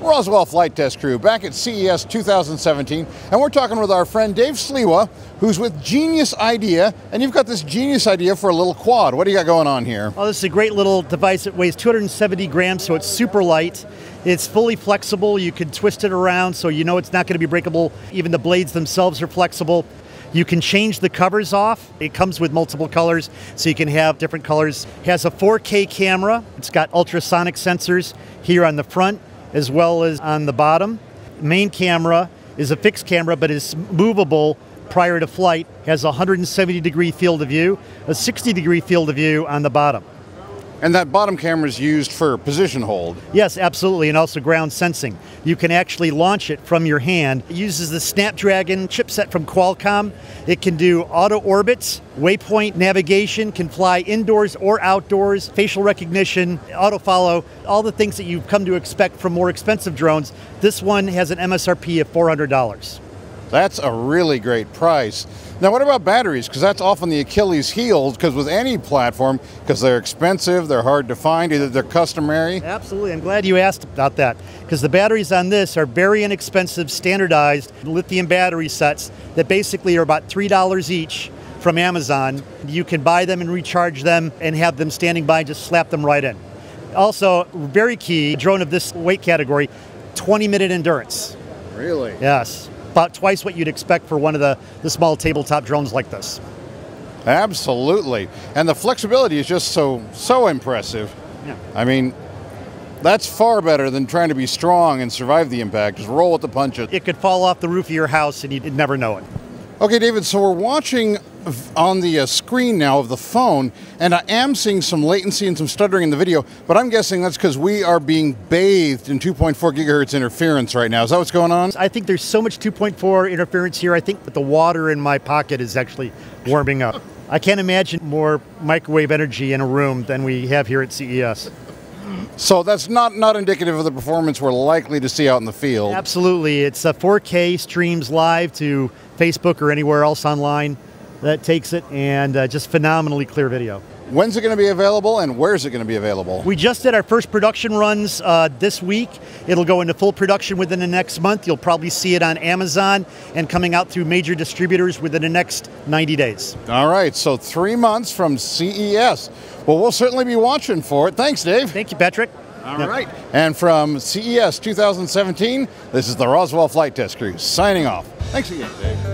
Roswell Flight Test Crew back at CES 2017, and we're talking with our friend Dave Sliwa, who's with Genius Idea, and you've got this genius idea for a little quad. What do you got going on here? Oh, this is a great little device. It weighs 270 grams, so it's super light. It's fully flexible. You can twist it around, so you know it's not going to be breakable. Even the blades themselves are flexible. You can change the covers off. It comes with multiple colors, so you can have different colors. It has a 4K camera. It's got ultrasonic sensors here on the front as well as on the bottom. Main camera is a fixed camera but is movable prior to flight, has a 170 degree field of view, a 60 degree field of view on the bottom. And that bottom camera is used for position hold. Yes, absolutely, and also ground sensing. You can actually launch it from your hand. It uses the Snapdragon chipset from Qualcomm. It can do auto orbits, waypoint navigation, can fly indoors or outdoors, facial recognition, auto follow, all the things that you've come to expect from more expensive drones. This one has an MSRP of $400. That's a really great price. Now, what about batteries? Because that's often the Achilles heel, because with any platform, because they're expensive, they're hard to find, either they're customary. Absolutely. I'm glad you asked about that, because the batteries on this are very inexpensive, standardized lithium battery sets that basically are about $3 each from Amazon. You can buy them and recharge them and have them standing by, just slap them right in. Also, very key, drone of this weight category, 20 minute endurance. Really? Yes about twice what you'd expect for one of the, the small tabletop drones like this. Absolutely. And the flexibility is just so so impressive. Yeah. I mean, that's far better than trying to be strong and survive the impact. Just roll with the punches. It could fall off the roof of your house and you'd never know it. Okay, David, so we're watching on the uh, screen now of the phone, and I am seeing some latency and some stuttering in the video, but I'm guessing that's because we are being bathed in 2.4 gigahertz interference right now. Is that what's going on? I think there's so much 2.4 interference here, I think that the water in my pocket is actually warming up. I can't imagine more microwave energy in a room than we have here at CES. So that's not, not indicative of the performance we're likely to see out in the field. Absolutely. It's a 4K streams live to Facebook or anywhere else online that takes it and uh, just phenomenally clear video. When's it going to be available and where's it going to be available? We just did our first production runs uh, this week. It'll go into full production within the next month. You'll probably see it on Amazon and coming out through major distributors within the next 90 days. All right, so three months from CES. Well, we'll certainly be watching for it. Thanks, Dave. Thank you, Patrick. All yep. right. And from CES 2017, this is the Roswell Flight Test Crew signing off. Thanks again, Dave.